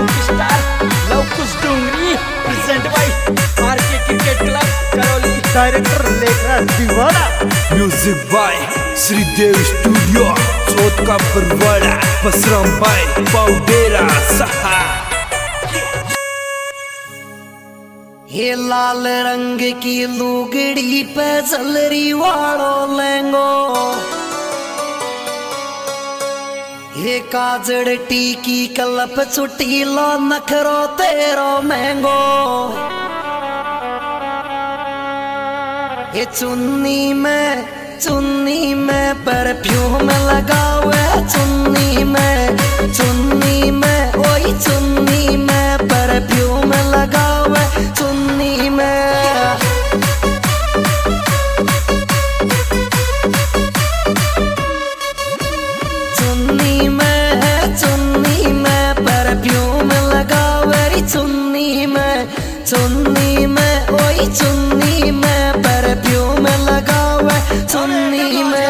Superstar Lavkush Dongri present by RK cricket club Karauli director Lekhraj Deewana. Music by Shridev studio Chauth Ka Barwara Basram bye पाउडेरा सहा। ये लाल रंग की लुगड़ी पे जलरी वालो लेंगो ये काजड़ टीकी कलप चुटीलो नखरो तेरो महंगो। ये चुन्नी में चुन्नी में, परफ्यूम लगावे, चुन्नी में चुन्नी में ओ चुन्नी में चुन्नी में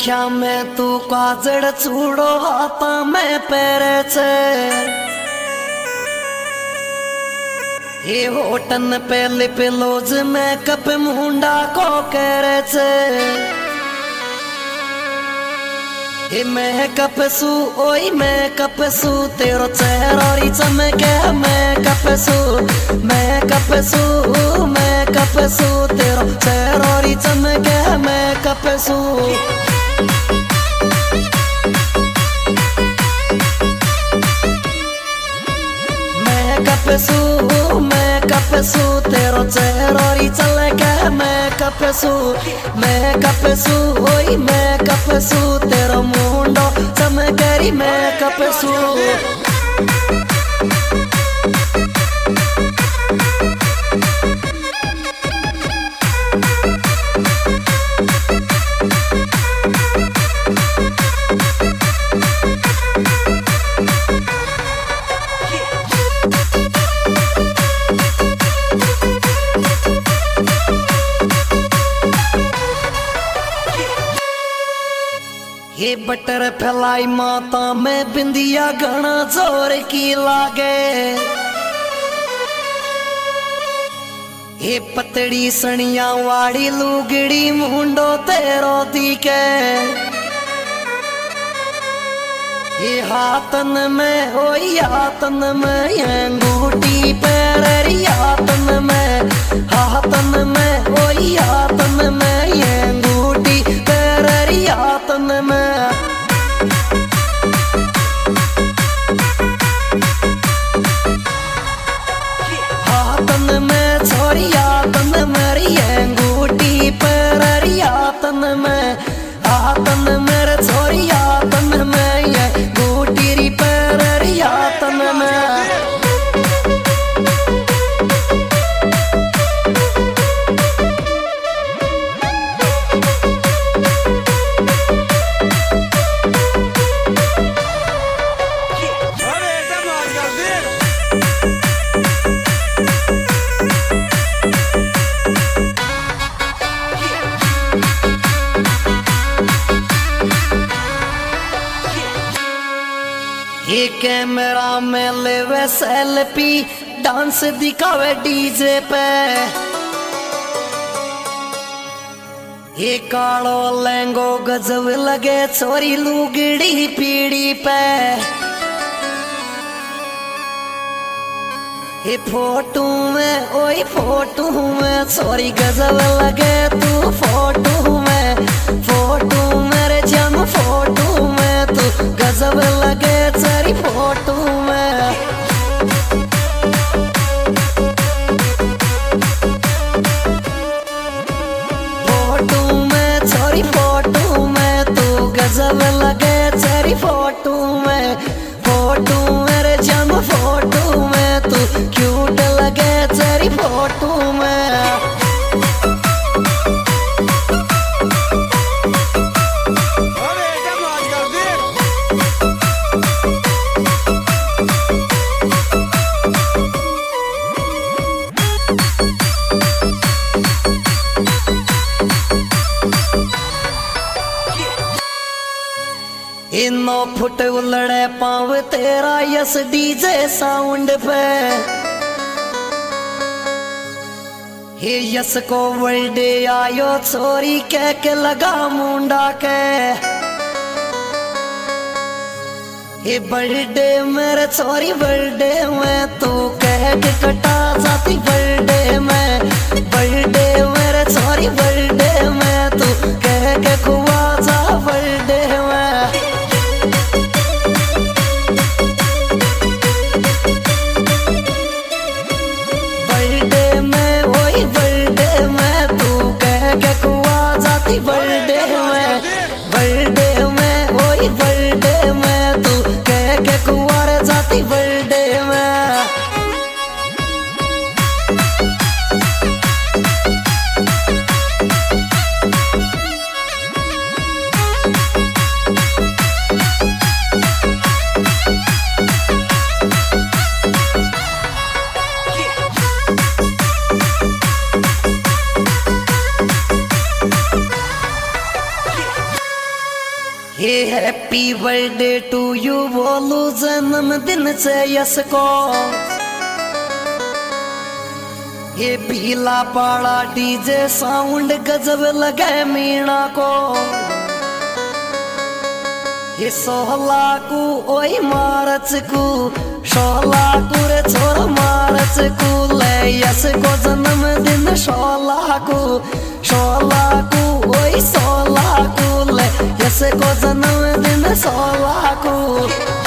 आख्या में तू काजड़ चूड़ो हाथा में पैरे छे ये होटन पे लिप लोज में कप मुंडा को करे छे ये मैं कपसू ओई मैं कपसू तेरो चेहरोरी चमके मैं कपसू मैं कपसू मैं कपसू तेरो चेहरोरी चमके मैं कपसू मैं कपसू मैं कपसू, तेरो चेहरोरी चलके मैं कपसू मैं कपसू, ओई मैं कपसू, तेरो मुंडो चमकरी मैं कपसू। ये बटर फैलाई माता, में बिंदिया घना ज़ोर की लागे। ये पतड़ी सनिया वाड़ी लुगड़ी मुंडो तेरो दिखे ये हाथन में हो हाथन में अंगूठी पैर हाथन में हाथन कैमरा में लेवे सेल्फी डांस दिखावे डीजे पे। ये कालो लहंगो गजब लगे छोरी लुगड़ी पीड़ी पे। ये फ़ोटो में, ओए फ़ोटो में सॉरी गजब लगे, तू फ़ोटो में, फ़ोटो मेरे जम फ़ोटो में, तू गजब लगे। इनो फुट उलड़े पाव तेरा यस डीजे साउंड पे। हे यस को वर्ल्डे आयो छोरी कह के लगा मुंडा के। हे बर्थडे मेरे छोरी बर्थडे में तू कह के कटा जाती बर्थडे में। Birthday hey happy birthday to you बोलू जन्मदिन से यस ये पीला पाड़ा डीजे साउंड गजब लगे मीणा को। ये सोहला को, ओई मारच को सोहला को रे छोर मारच को, ले यस को जन्मदिन सोहला को सोहला को, ओई सोहला को। ले यस को जन्मदिन सोहला को